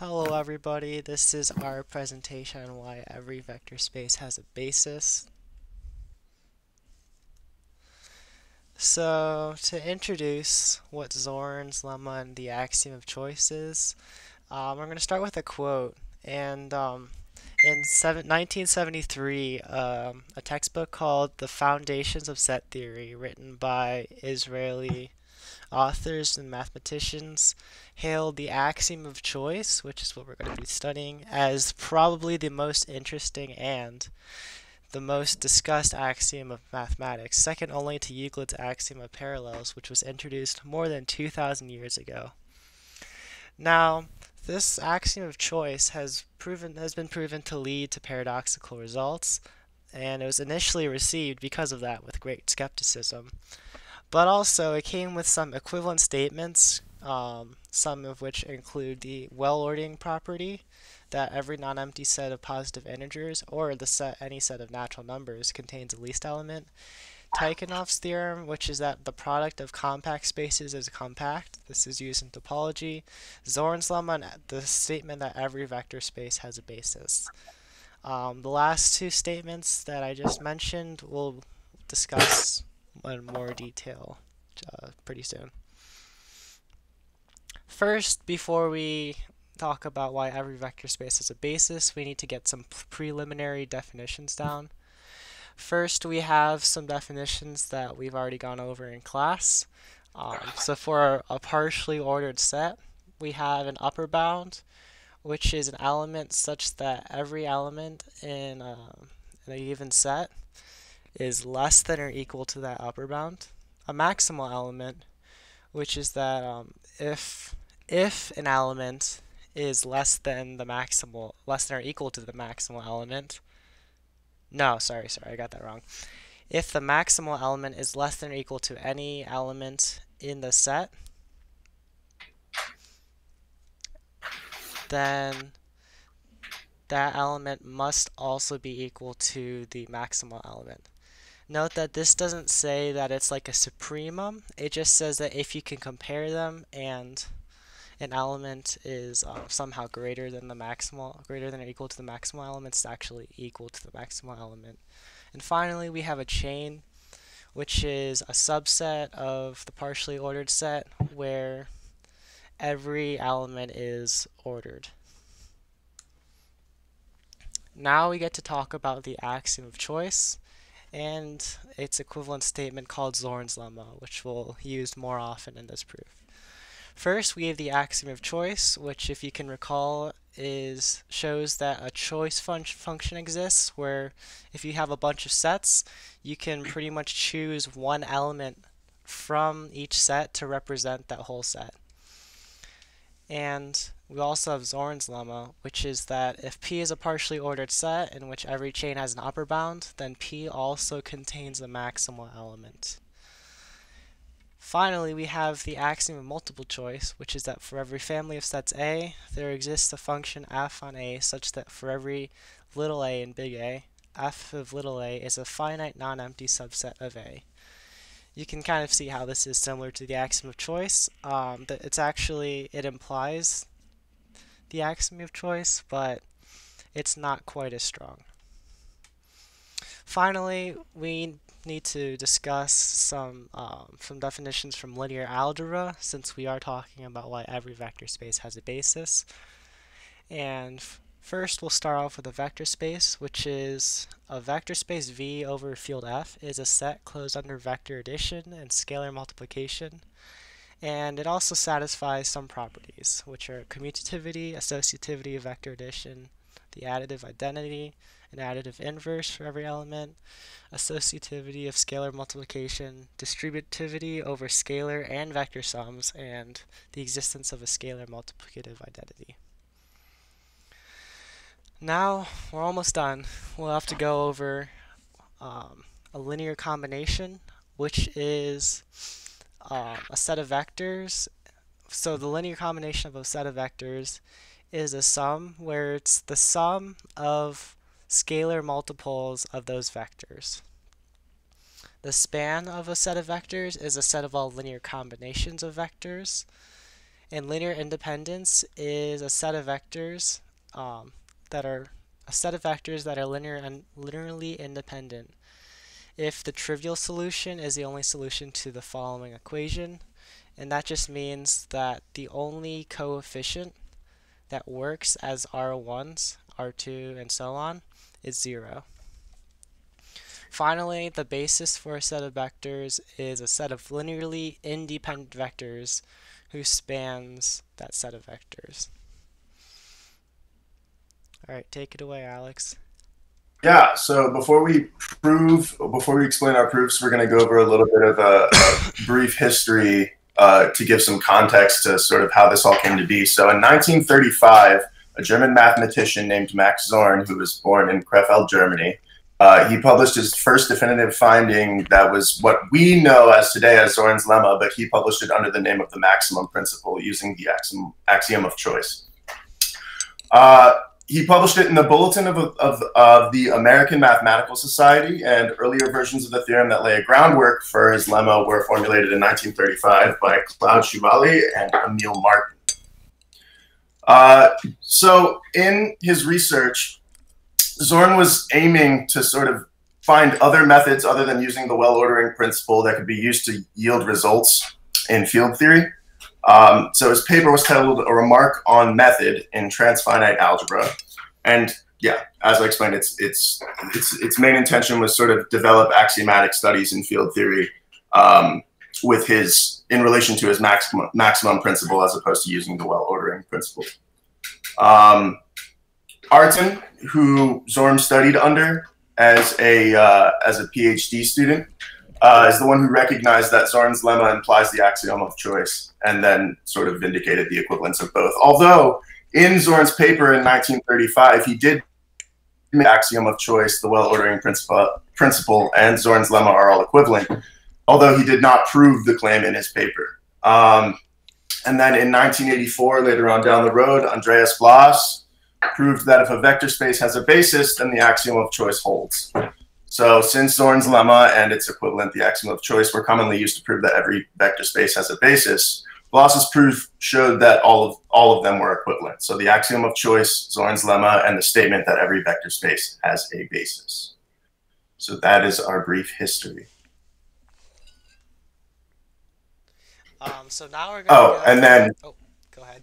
Hello everybody, this is our presentation on why every vector space has a basis. So, to introduce what Zorn's lemma and the axiom of choice is, um, I'm going to start with a quote. And um, in 1973, um, a textbook called The Foundations of Set Theory, written by Israeli authors and mathematicians hailed the axiom of choice, which is what we're going to be studying, as probably the most interesting and the most discussed axiom of mathematics, second only to Euclid's axiom of parallels, which was introduced more than 2,000 years ago. Now, this axiom of choice has proven has been proven to lead to paradoxical results, and it was initially received because of that with great skepticism. But also, it came with some equivalent statements, um, some of which include the well-ordering property, that every non-empty set of positive integers, or the set any set of natural numbers, contains a least element. Tychonoff's theorem, which is that the product of compact spaces is compact. This is used in topology. Zorn's lemma, the statement that every vector space has a basis. Um, the last two statements that I just mentioned we'll discuss in more detail uh, pretty soon. First, before we talk about why every vector space has a basis, we need to get some preliminary definitions down. First, we have some definitions that we've already gone over in class. Um, so for a partially ordered set, we have an upper bound, which is an element such that every element in a, in a given set is less than or equal to that upper bound. A maximal element, which is that um, if if an element is less than the maximal, less than or equal to the maximal element. No, sorry, sorry, I got that wrong. If the maximal element is less than or equal to any element in the set, then that element must also be equal to the maximal element. Note that this doesn't say that it's like a supremum, it just says that if you can compare them and an element is uh, somehow greater than the maximal, greater than or equal to the maximal element, it's actually equal to the maximal element. And finally, we have a chain, which is a subset of the partially ordered set where every element is ordered. Now we get to talk about the axiom of choice and its equivalent statement called Zorn's lemma, which we'll use more often in this proof. First, we have the axiom of choice, which if you can recall is shows that a choice fun function exists where if you have a bunch of sets, you can pretty much choose one element from each set to represent that whole set. And we also have Zorn's lemma, which is that if P is a partially ordered set in which every chain has an upper bound, then P also contains a maximal element. Finally, we have the axiom of multiple choice, which is that for every family of sets A, there exists a function f on A such that for every little a in big A, f of little a is a finite non-empty subset of A you can kind of see how this is similar to the axiom of choice. Um, it's actually, it implies the axiom of choice, but it's not quite as strong. Finally, we need to discuss some, um, some definitions from linear algebra, since we are talking about why every vector space has a basis. And First, we'll start off with a vector space, which is a vector space V over field F is a set closed under vector addition and scalar multiplication. And it also satisfies some properties, which are commutativity, associativity of vector addition, the additive identity, an additive inverse for every element, associativity of scalar multiplication, distributivity over scalar and vector sums, and the existence of a scalar multiplicative identity. Now we're almost done. We'll have to go over um, a linear combination, which is um, a set of vectors. So the linear combination of a set of vectors is a sum where it's the sum of scalar multiples of those vectors. The span of a set of vectors is a set of all linear combinations of vectors. And linear independence is a set of vectors um, that are a set of vectors that are linear and linearly independent. If the trivial solution is the only solution to the following equation, and that just means that the only coefficient that works as R1s, R2, and so on is 0. Finally, the basis for a set of vectors is a set of linearly independent vectors who spans that set of vectors. Alright, take it away, Alex. Yeah, so before we prove, before we explain our proofs, we're going to go over a little bit of a, a brief history uh, to give some context to sort of how this all came to be. So in 1935, a German mathematician named Max Zorn, who was born in Krefeld, Germany, uh, he published his first definitive finding that was what we know as today as Zorn's lemma, but he published it under the name of the maximum principle using the axiom, axiom of choice. Uh, he published it in the Bulletin of, of, of, the American Mathematical Society, and earlier versions of the theorem that lay a groundwork for his lemma were formulated in 1935 by Claude Chevalley and Emil Artin. Uh, so, in his research, Zorn was aiming to sort of find other methods other than using the well ordering principle that could be used to yield results in field theory. Um, so his paper was titled A Remark on Method in Transfinite Algebra. And yeah, as I explained, its, its, its, its main intention was sort of develop axiomatic studies in field theory um, with his, in relation to his maximum, maximum principle as opposed to using the well ordering principle. Um, Artin, who Zorn studied under as a, uh, as a PhD student, uh, is the one who recognized that Zorn's lemma implies the axiom of choice and then sort of vindicated the equivalence of both. Although in Zorn's paper in 1935, he did the axiom of choice, the well-ordering principle, principle, and Zorn's lemma are all equivalent, although he did not prove the claim in his paper. Um, and then in 1984, later on down the road, Andreas Blass proved that if a vector space has a basis, then the axiom of choice holds. So since Zorn's lemma and its equivalent, the axiom of choice, were commonly used to prove that every vector space has a basis, Blass's proof showed that all of all of them were equivalent. So the axiom of choice, Zorn's lemma, and the statement that every vector space has a basis. So that is our brief history. Um, so now we're going. Oh, and then. Oh, go ahead.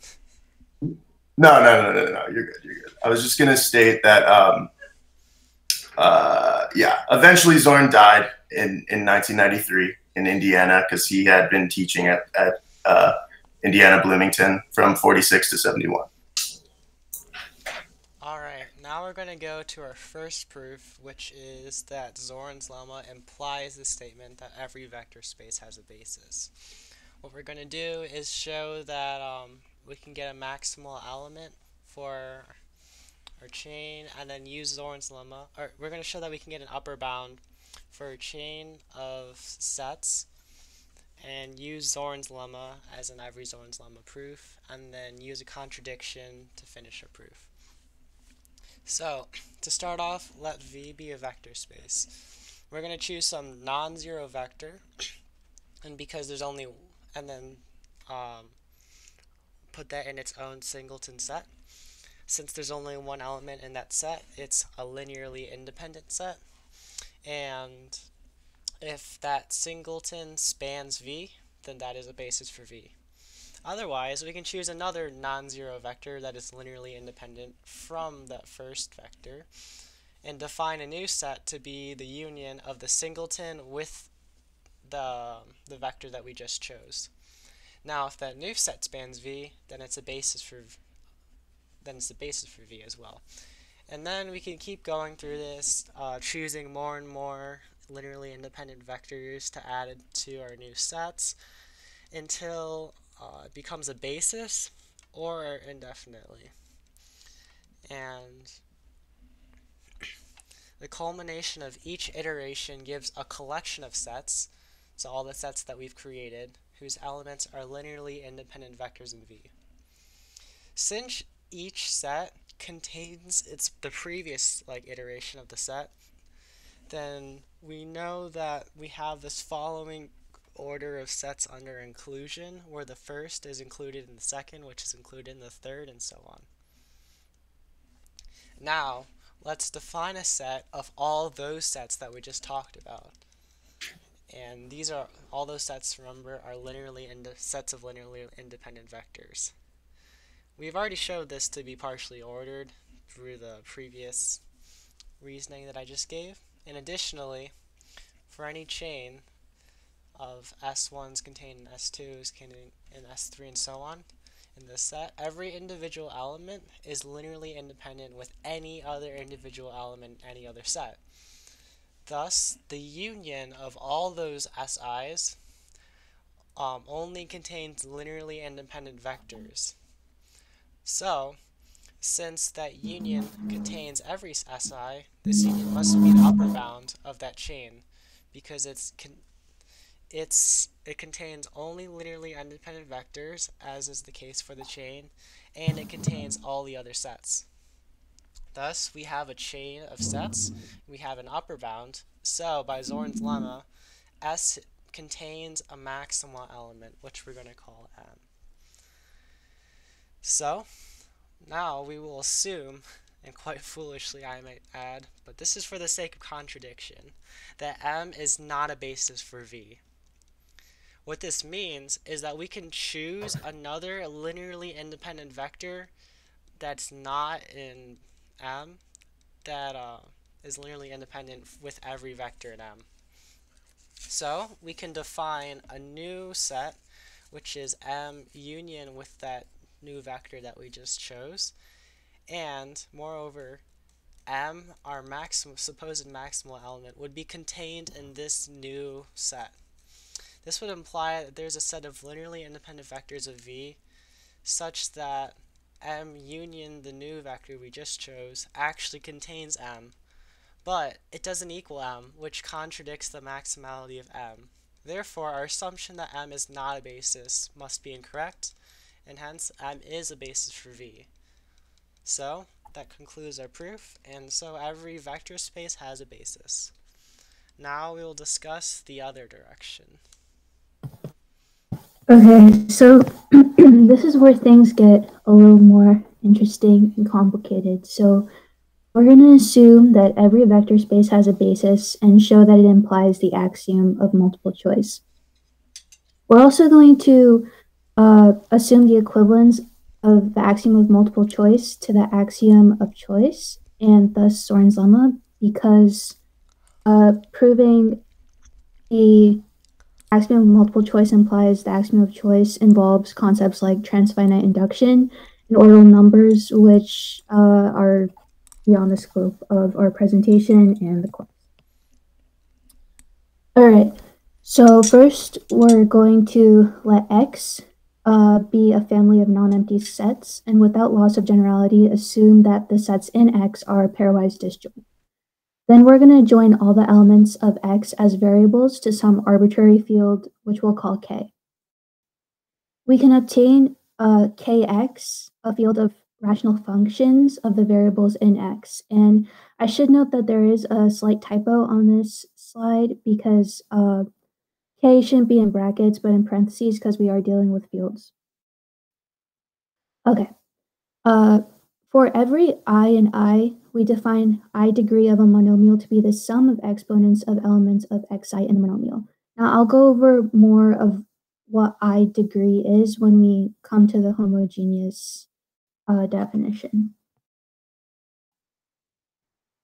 No, no, no, no, no. You're good. You're good. I was just going to state that. Um, uh, yeah, eventually Zorn died in, in 1993 in Indiana because he had been teaching at, at uh, Indiana Bloomington from 46 to 71. All right, now we're going to go to our first proof, which is that Zorn's lemma implies the statement that every vector space has a basis. What we're going to do is show that um, we can get a maximal element for our chain and then use Zorn's lemma. Or we're going to show that we can get an upper bound for a chain of sets and use Zorn's lemma as an every Zorn's lemma proof and then use a contradiction to finish a proof. So to start off let V be a vector space. We're going to choose some non-zero vector and because there's only and then um, put that in its own singleton set. Since there's only one element in that set, it's a linearly independent set. And if that singleton spans V, then that is a basis for V. Otherwise, we can choose another non-zero vector that is linearly independent from that first vector and define a new set to be the union of the singleton with the, the vector that we just chose. Now, if that new set spans V, then it's a basis for then it's the basis for V as well. And then we can keep going through this, uh, choosing more and more linearly independent vectors to add to our new sets until uh, it becomes a basis or indefinitely. And the culmination of each iteration gives a collection of sets, so all the sets that we've created, whose elements are linearly independent vectors in V. Since each set contains its the previous like iteration of the set, then we know that we have this following order of sets under inclusion, where the first is included in the second, which is included in the third, and so on. Now, let's define a set of all those sets that we just talked about. And these are, all those sets, remember, are linearly sets of linearly independent vectors. We've already showed this to be partially ordered through the previous reasoning that I just gave. And additionally, for any chain of S1s containing S2s containing in S3 and so on in this set, every individual element is linearly independent with any other individual element in any other set. Thus, the union of all those SIs um, only contains linearly independent vectors. So, since that union contains every SI, this union must be the upper bound of that chain because it's it's it contains only linearly independent vectors, as is the case for the chain, and it contains all the other sets. Thus, we have a chain of sets, we have an upper bound, so by Zorn's lemma, S contains a maximal element, which we're going to call M. So, now we will assume, and quite foolishly I might add, but this is for the sake of contradiction, that M is not a basis for V. What this means is that we can choose another linearly independent vector that's not in M that uh, is linearly independent with every vector in M. So we can define a new set which is M union with that new vector that we just chose. And moreover, m, our maximum, supposed maximal element, would be contained in this new set. This would imply that there's a set of linearly independent vectors of v such that m union the new vector we just chose actually contains m, but it doesn't equal m, which contradicts the maximality of m. Therefore, our assumption that m is not a basis must be incorrect, and hence M is a basis for V. So that concludes our proof, and so every vector space has a basis. Now we will discuss the other direction. Okay, so this is where things get a little more interesting and complicated. So we're going to assume that every vector space has a basis and show that it implies the axiom of multiple choice. We're also going to uh, assume the equivalence of the axiom of multiple choice to the axiom of choice, and thus Zorn's lemma, because uh, proving the axiom of multiple choice implies the axiom of choice involves concepts like transfinite induction and ordinal numbers, which uh, are beyond the scope of our presentation and the course. All right, so first we're going to let x uh, be a family of non-empty sets, and without loss of generality, assume that the sets in X are pairwise disjoint. Then we're going to join all the elements of X as variables to some arbitrary field, which we'll call K. We can obtain uh, Kx, a field of rational functions of the variables in X. And I should note that there is a slight typo on this slide because uh, K shouldn't be in brackets, but in parentheses because we are dealing with fields. Okay. Uh, for every i and i, we define i degree of a monomial to be the sum of exponents of elements of xi in the monomial. Now, I'll go over more of what i degree is when we come to the homogeneous uh, definition.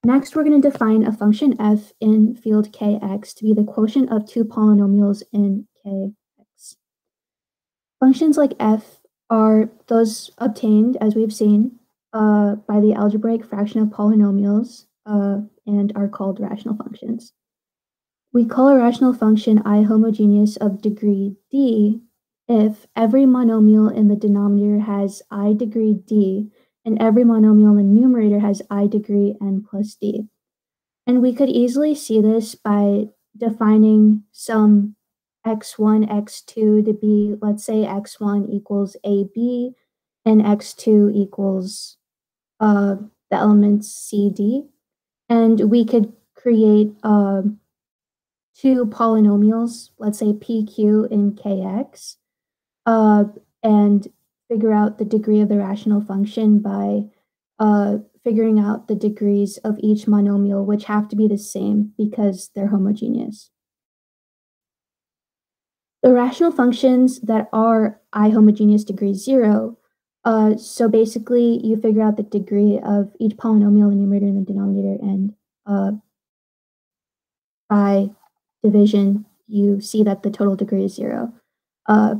Next, we're going to define a function f in field kx to be the quotient of two polynomials in kx. Functions like f are those obtained, as we've seen, uh, by the algebraic fraction of polynomials uh, and are called rational functions. We call a rational function i homogeneous of degree d if every monomial in the denominator has i degree d and every monomial in the numerator has i degree n plus d. And we could easily see this by defining some x1, x2 to be, let's say x1 equals ab and x2 equals uh, the elements c, d. And we could create uh, two polynomials, let's say PQ and KX, uh, and figure out the degree of the rational function by uh, figuring out the degrees of each monomial, which have to be the same because they're homogeneous. The rational functions that are I homogeneous degree zero, uh, so basically you figure out the degree of each polynomial in the numerator and the denominator, and uh, by division, you see that the total degree is zero. Uh,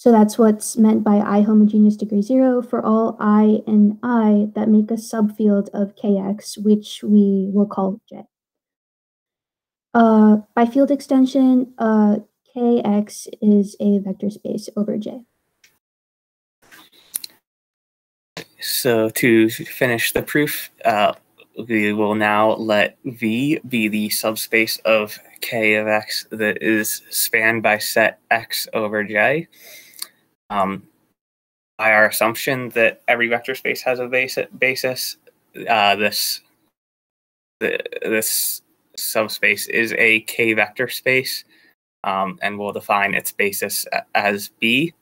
so that's what's meant by I homogeneous degree zero for all I and I that make a subfield of Kx, which we will call J. Uh, by field extension, uh, Kx is a vector space over J. So to finish the proof, uh, we will now let V be the subspace of K of X that is spanned by set X over J um, by our assumption that every vector space has a basis, uh, this the, this subspace is a k vector space, um, and we'll define its basis as b.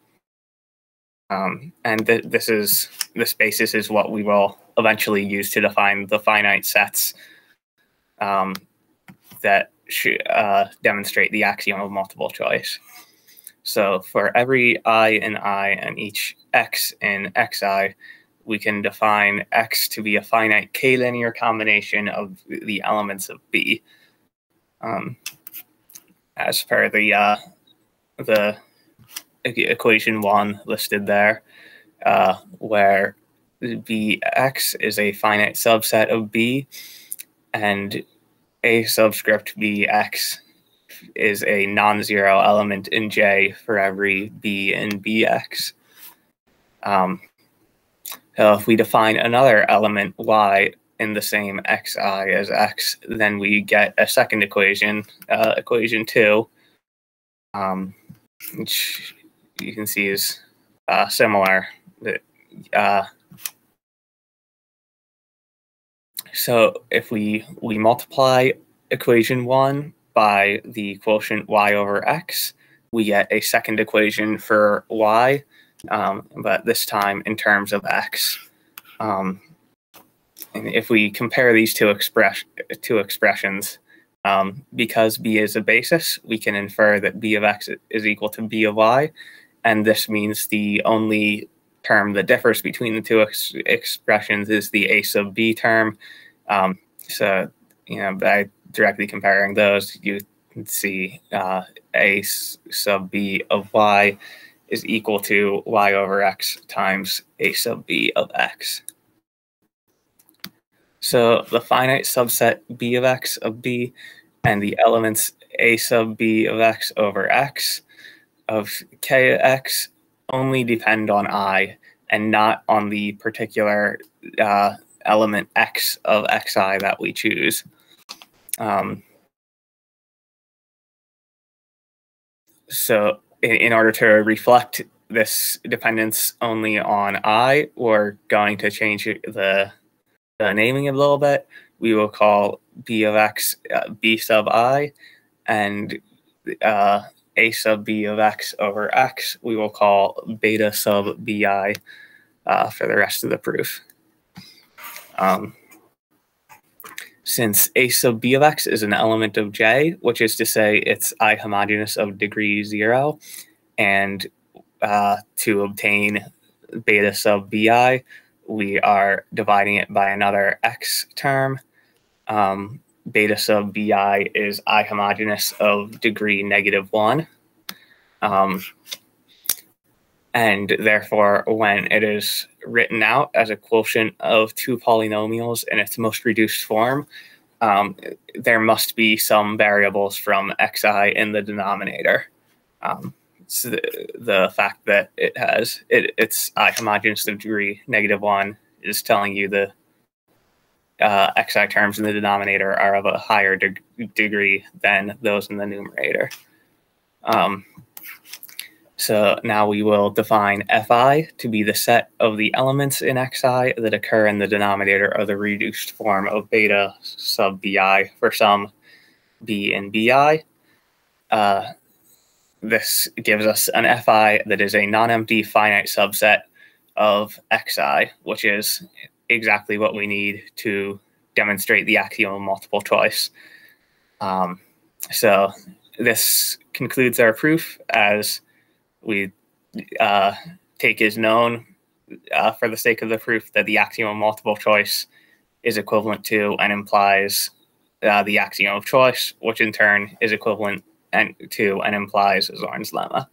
Um, and th this is this basis is what we will eventually use to define the finite sets um, that uh, demonstrate the axiom of multiple choice. So for every i in i and each x in xi, we can define x to be a finite k-linear combination of the elements of B. Um, as per the uh, the equation one listed there, uh, where Bx is a finite subset of B, and a subscript Bx is a non-zero element in J for every B in Bx. Um, so if we define another element Y in the same xi as x, then we get a second equation, uh, equation two, um, which you can see is uh, similar. Uh, so if we we multiply equation one by the quotient y over x, we get a second equation for y, um, but this time in terms of x. Um, and if we compare these two, express, two expressions, um, because b is a basis, we can infer that b of x is equal to b of y, and this means the only term that differs between the two ex expressions is the a sub b term. Um, so, you know, by directly comparing those, you can see uh, a sub b of y is equal to y over x times a sub b of x. So the finite subset b of x of b and the elements a sub b of x over x of k x only depend on i and not on the particular uh, element x of xi that we choose. Um, so in, in order to reflect this dependence only on i, we're going to change the, the naming a little bit. We will call b of x uh, b sub i, and uh, a sub b of x over x we will call beta sub bi uh, for the rest of the proof. Um, since a sub b of x is an element of j, which is to say it's i homogeneous of degree zero, and uh, to obtain beta sub bi, we are dividing it by another x term. Um, beta sub bi is i homogeneous of degree negative one. Um, and therefore, when it is written out as a quotient of two polynomials in its most reduced form, um, there must be some variables from xi in the denominator. Um, so the, the, fact that it has it, it's i homogeneous of degree negative one is telling you the uh, xi terms in the denominator are of a higher de degree than those in the numerator. Um, so now we will define fi to be the set of the elements in xi that occur in the denominator of the reduced form of beta sub bi for some b in bi. uh, this gives us an fi that is a non-empty finite subset of xi, which is exactly what we need to demonstrate the axiom of multiple choice. Um, so this concludes our proof as we uh, take as known uh, for the sake of the proof that the axiom of multiple choice is equivalent to and implies uh, the axiom of choice, which in turn is equivalent and to and implies Zorn's lemma.